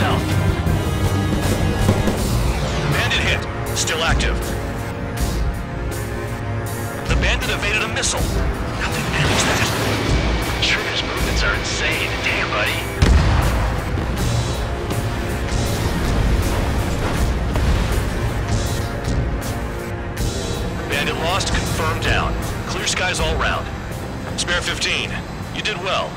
south. Bandit hit. Still active. The bandit evaded a missile. How did manage that? Trigger's movements are insane. Damn, buddy. Bandit lost, confirmed down. Clear skies all round. Spare 15. You did well.